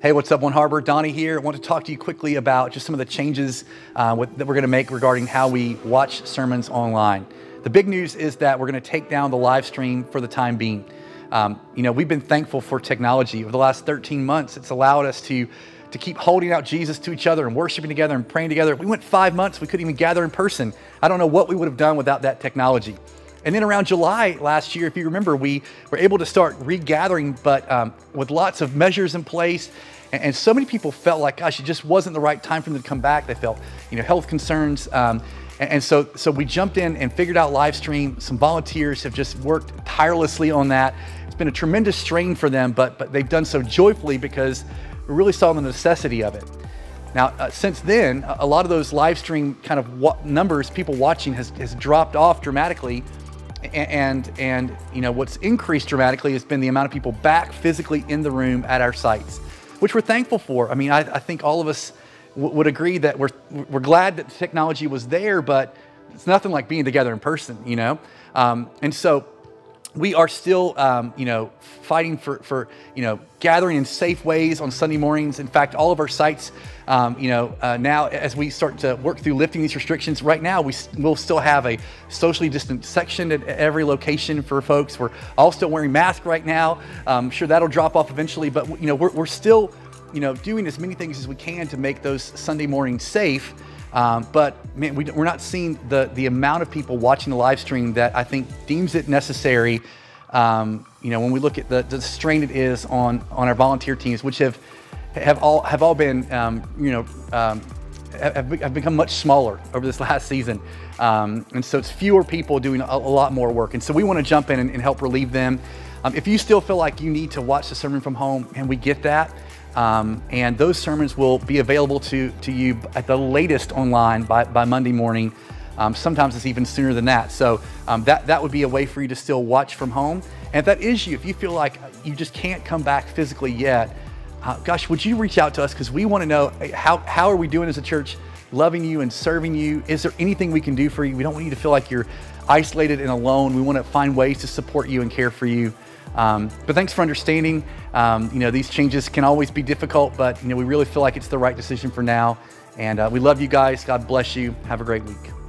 Hey, what's up, One Harbor? Donnie here. I want to talk to you quickly about just some of the changes uh, with, that we're going to make regarding how we watch sermons online. The big news is that we're going to take down the live stream for the time being. Um, you know, we've been thankful for technology over the last 13 months. It's allowed us to to keep holding out Jesus to each other and worshiping together and praying together. We went five months, we couldn't even gather in person. I don't know what we would have done without that technology. And then around July last year, if you remember, we were able to start regathering, but um, with lots of measures in place. And, and, so many people felt like, gosh, it just wasn't the right time for them to come back. They felt, you know, health concerns. Um, and, and so, so we jumped in and figured out live stream. Some volunteers have just worked tirelessly on that. It's been a tremendous strain for them, but, but they've done so joyfully because we really saw the necessity of it. Now, uh, since then, a lot of those live stream kind of numbers, people watching, has, has dropped off dramatically and and you know what's increased dramatically has been the amount of people back physically in the room at our sites, which we're thankful for. I mean, I, I think all of us would agree that we're we're glad that the technology was there, but it's nothing like being together in person, you know. Um, and so we are still, um, you know, fighting for, for, you know, gathering in safe ways on Sunday mornings. In fact, all of our sites, um, you know, uh, now as we start to work through lifting these restrictions, right now we will still have a socially distant section at every location for folks. We're all still wearing masks right now. I'm sure that'll drop off eventually, but you know, we're, we're still, you know, doing as many things as we can to make those Sunday mornings safe. Um, but man, we, are not seeing the, the amount of people watching the live stream that I think deems it necessary. Um, you know, when we look at the, the strain it is on, on our volunteer teams, which have, have all, have all been, um, you know, um, have, have, become much smaller over this last season. Um, and so it's fewer people doing a, a, lot more work. And so we want to jump in and, and help relieve them. Um, if you still feel like you need to watch the sermon from home, and we get that, um, and those sermons will be available to, to you at the latest online by, by Monday morning. Um, sometimes it's even sooner than that. So um, that, that would be a way for you to still watch from home. And if that is you, if you feel like you just can't come back physically yet, uh, gosh, would you reach out to us? Because we want to know how, how are we doing as a church, loving you and serving you? Is there anything we can do for you? We don't want you to feel like you're isolated and alone. We want to find ways to support you and care for you. Um, but thanks for understanding. Um, you know, these changes can always be difficult, but you know, we really feel like it's the right decision for now. And uh, we love you guys. God bless you. Have a great week.